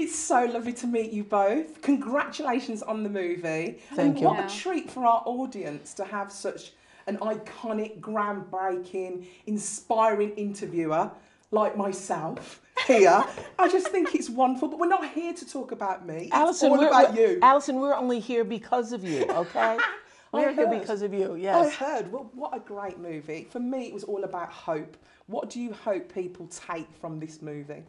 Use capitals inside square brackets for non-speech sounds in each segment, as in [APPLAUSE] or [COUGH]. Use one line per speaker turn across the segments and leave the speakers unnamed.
It's so lovely to meet you both. Congratulations on the movie.
Thank
and
you.
What
Yeah.
a treat for our audience to have such an iconic, groundbreaking, inspiring interviewer like myself [LAUGHS] here. I just think it's wonderful. But we're not here to talk about me. It's
Alison,
all
we're,
about you.
Alison, we're only here because of you, [LAUGHS] okay? we're here because of you, yes.
I heard. Well, what a great movie. For me, it was all about hope. What do you hope people take from this movie?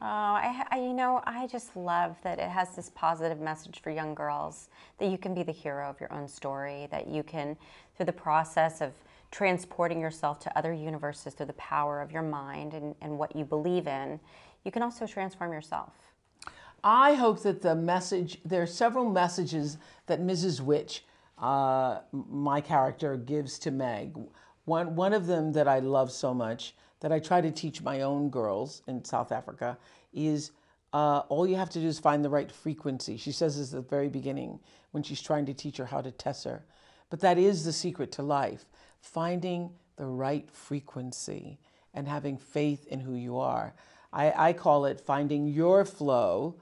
Oh, I, I, you know, I just love that it has this positive message for young girls that you can be the hero of your own story, that you can, through the process of transporting yourself to other universes through the power of your mind and, and what you believe in, you can also transform yourself.
I hope that the message, there are several messages that Mrs. Which, uh, my character, gives to Meg. One, one of them that I love so much, that I try to teach my own girls in South Africa, is uh, all you have to do is find the right frequency. She says this at the very beginning when she's trying to teach her how to tesser. But that is the secret to life finding the right frequency and having faith in who you are. I, I call it finding your flow,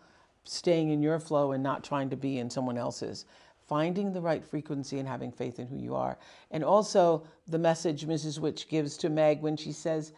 staying in your flow and not trying to be in someone else's. Finding the right frequency and having faith in who you are. And also the message Mrs. Which gives to Meg when she says,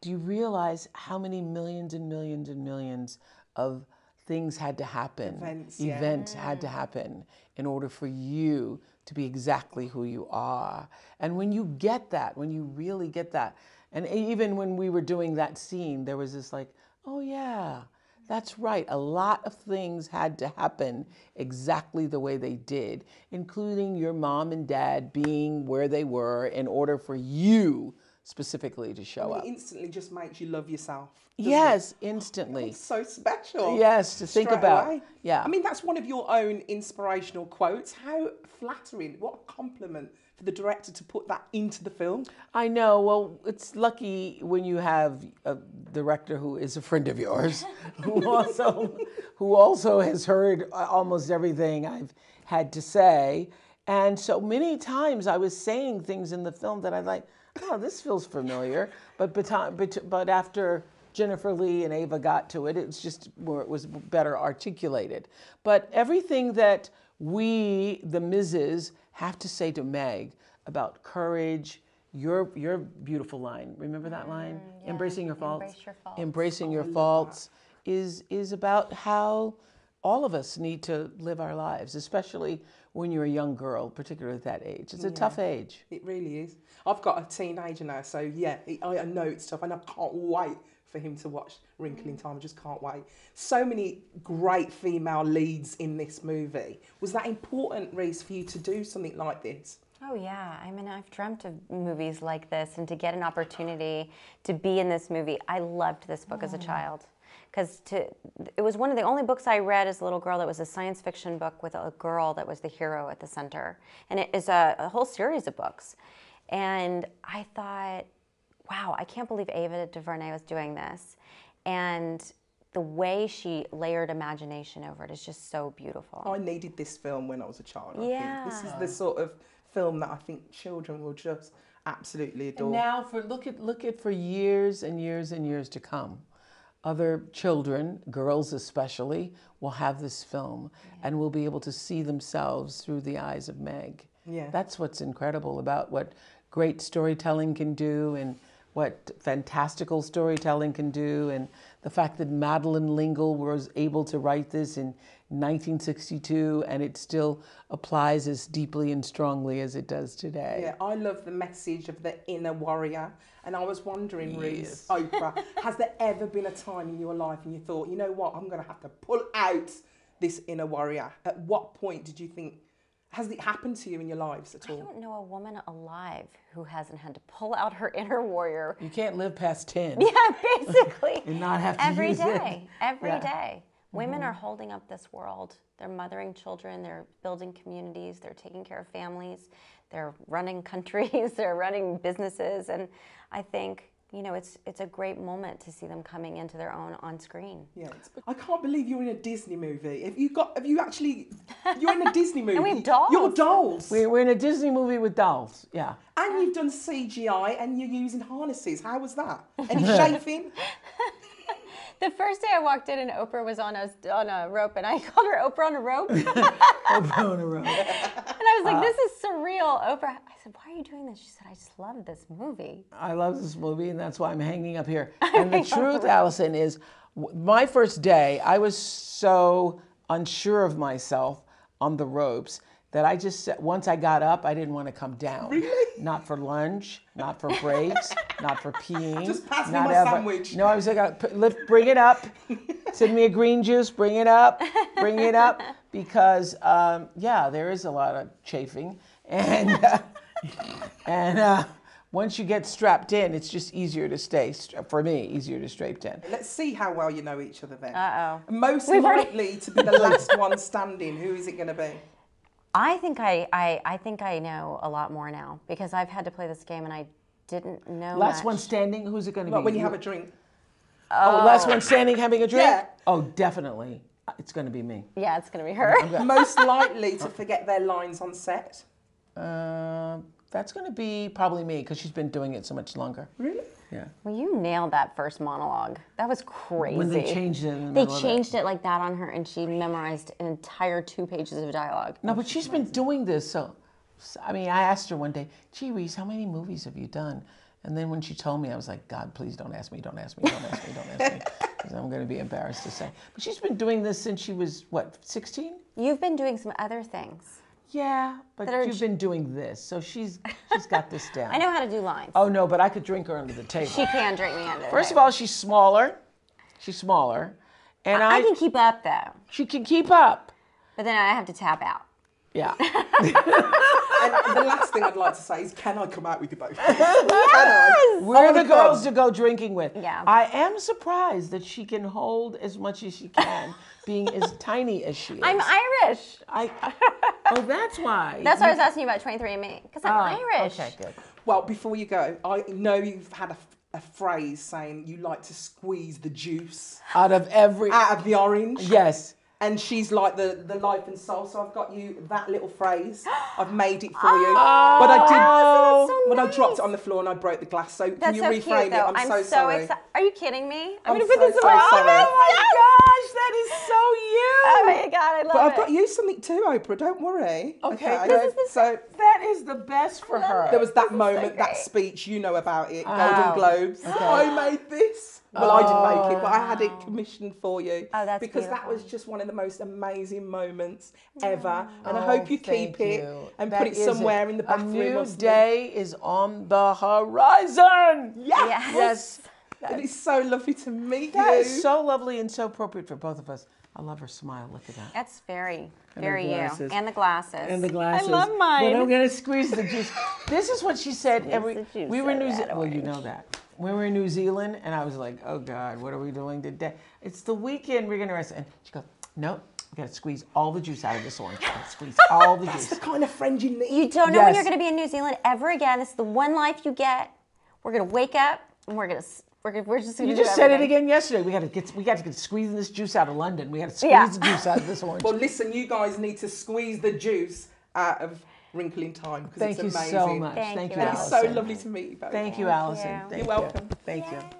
Do you realize how many millions and millions and millions of things had to happen?
Events, yeah.
Events had to happen in order for you to be exactly who you are. And when you get that, when you really get that, and even when we were doing that scene, there was this like, oh yeah, that's right. A lot of things had to happen exactly the way they did, including your mom and dad being where they were in order for you specifically to show
It
up.
instantly just makes you love yourself. doesn't it?
Yes, oh, instantly.
It's so special.
Yes, to think about.
away.
Yeah.
I mean, that's one of your own inspirational quotes. How flattering. What a compliment for the director to put that into the film.
I know. Well, it's lucky when you have a director who is a friend of yours, [LAUGHS] who also, who also has heard almost everything I've had to say, and so many times I was saying things in the film that I like. Oh, this feels familiar, but but but, but after. Jennifer Lee and Ava got to it. It was just more, it was better articulated. But everything that we, the Mrs., have to say to Meg about courage, your your beautiful line. Remember that mm-hmm. line? Embracing your faults.
Embrace your faults.
Embracing your oh, faults is is about how all of us need to live our lives, especially when you're a young girl, particularly at that age. It's a tough age.
It really is. I've got a teenager now, so yeah, it, I, I know it's tough, and I can't wait for him to watch Wrinkle in mm. Time. I just can't wait. So many great female leads in this movie. Was that important, Reese, for you to do something like this?
Oh yeah, I mean I've dreamt of movies like this and to get an opportunity to be in this movie. I loved this book as a mm. child because to it was one of the only books I read as a little girl that was a science fiction book with a girl that was the hero at the center, and it is a, a whole series of books. And I thought, wow, I can't believe Ava DuVernay was doing this, and the way she layered imagination over it is just so beautiful.
Oh, I needed this film when I was a child. I think. This is the sort of film that I think children will just absolutely adore.
And now for look at look at for years and years and years to come. Other children, girls especially, will have this film and will be able to see themselves through the eyes of Meg.
Yeah.
That's what's incredible about what great storytelling can do and what fantastical storytelling can do and the fact that Madeleine L'Engle was able to write this in 1962 and it still applies as deeply and strongly as it does today.
Yeah, I love the message of the inner warrior. And I was wondering, Ruth, [LAUGHS] Oprah, has there ever been a time in your life and you thought, you know what, I'm going to have to pull out this inner warrior? At what point did you think, has it happened to you in your lives at all?
I don't know a woman alive who hasn't had to pull out her inner warrior
You can't live past 10.
Yeah, [LAUGHS] basically. [LAUGHS]
And not have to
every
use it.
day. Every day,
Yeah.
Women are mm-hmm. holding up this world. They're mothering children, they're building communities, they're taking care of families, they're running [LAUGHS] countries, they're running businesses. And I think, you know, it's it's a great moment to see them coming into their own on screen.
Yeah, I can't believe you're in a Disney movie. Have you got? Have you actually? You're in a Disney [LAUGHS] movie.
we have dolls.
You're dolls.
We're, we're in a Disney movie with dolls. Yeah.
and you've done CGI and you're using harnesses. How was that? [LAUGHS] Any chafing?
The first day I walked in and Oprah was on a on a rope, and I [LAUGHS] called her Oprah on a rope, [LAUGHS]
Oprah on a rope.
And I was like, uh, "This is surreal." Oprah, I said, "Why are you doing this?" She said, "I just love this movie."
I love this movie, and that's why I'm hanging up here. [LAUGHS] And the truth, Alison, is my first day, I was so unsure of myself on the ropes that I just said, once I got up, I didn't want to come down.
Really?
Not for lunch, not for breaks, [LAUGHS] not for peeing.
Just pass me
not
my sandwich.
No, I was like, lift, bring it up. [LAUGHS] Send me a green juice, bring it up, bring it up. [LAUGHS] Because, um, yeah, there is a lot of chafing. And, uh, and uh, once you get strapped in, it's just easier to stay, for me, easier to strapped in.
Let's see how well you know each other then.
Uh oh.
Most
We've already-
likely to be the last one standing. Who is it going to be?
I think I, I I think I know a lot more now because I've had to play this game and I didn't know.
Last
much.
one standing, who's it going to
Well,
be?
when you have a drink.
oh, last one standing having a drink?
Yeah.
Oh, definitely. It's going to be me.
Yeah, it's gonna be her.
Most likely to forget their lines on set.
Uh, that's going to be probably me because she's been doing it so much longer.
Really?
Yeah.
Well, you nailed that first monologue. That was crazy.
When they changed it in the
They
middle of it.
changed it like that on her, and she memorized an entire two pages of dialogue.
No, but she's been doing this. So, so- I mean, I asked her one day, gee, Reese, how many movies have you done? And then when she told me, I was like, God, please don't ask me, don't ask me, don't ask me, don't ask me. [LAUGHS] Because I'm going to be embarrassed to say. But she's been doing this since she was, what, 16?
You've been doing some other things.
Yeah, but
That are
you've
j-
been doing this. So she's she's got this [LAUGHS] down.
I know how to do lines.
Oh, no, but I could drink her under the table.
She can drink me under.
First of all, she's smaller. She's smaller. And I,
I can keep up though,
she can keep up.
but then I have to tap out.
Yeah. [LAUGHS] [LAUGHS]
And the last thing I'd like to say is, can I come out with you both? Can I?
We're
wanna
the girls
come.
to go drinking with.
Yeah.
I am surprised that she can hold as much as she can, being as [LAUGHS] tiny as she is.
I'm Irish.
I, [LAUGHS] oh, that's why.
That's why I was asking you about 23andMe because I'm
Oh,
Irish.
Okay, good.
Well, before you go, I know you've had a, a phrase saying you like to squeeze the juice
Out of every.
out of the orange.
yes.
And she's like the, the life and soul. So I've got you that little phrase. [GASPS] I've made it for you. Oh, but I did.
Oh,
so
When I dropped it on the floor and I broke the glass. So can
That's
you
so
reframe
cute,
it? I'm,
I'm
so,
so,
sorry.
excited. Are you kidding me? I'm,
I'm
gonna put
so,
this
so sorry.
Oh
gosh, that is so you.
oh my god, I love
But I've got you something too, Oprah. Don't worry.
Okay, good.
This is the-
so
That is the best for her.
there was that
This
moment, that speech. You know about it.
Oh,
Golden Globes. I made this. Well, I didn't make it, but I had it ah. commissioned for you.
Oh, that's
because that was just one of the most amazing moments mm. ever, and I
Oh,
hope you
thank
keep it
you.
and
That
put it somewhere in the bathroom.
A
bathroom.
new day is on the horizon.
Yes.
Yes.
And it's so lovely to meet
That
you.
is so lovely and so appropriate for both of us. I love her smile. Look at that.
That's very,
her
very you. And the glasses.
And the glasses.
I love mine.
But
mine.
I'm gonna squeeze the juice. This is what she said every. we were in New Zealand. Well, you know that. We were in New Zealand, and I was like, "Oh God, what are we doing today? It's the weekend. We're gonna rest." And she goes, "No, we gotta squeeze all the juice out of this orange. Squeeze [GASPS] all the
That's
juice."
the kind of friend you need.
You don't know when you're going to be in New Zealand ever again. This is the one life you get. We're going to wake up and we're going to we're, gonna, we're just going to
You just said it again yesterday. We got to get we got to get squeezing this juice out of London. We got to squeeze
Yeah.
the juice out of this orange.
Well, listen, you guys need to squeeze the juice out of Wrinkle in Time because it's amazing.
Thank you so much.
Thank
Thank
you,
you,
It's so lovely to meet you both.
Thank you,
Thank
Alison.
you.
Thank
You're welcome.
Thank you.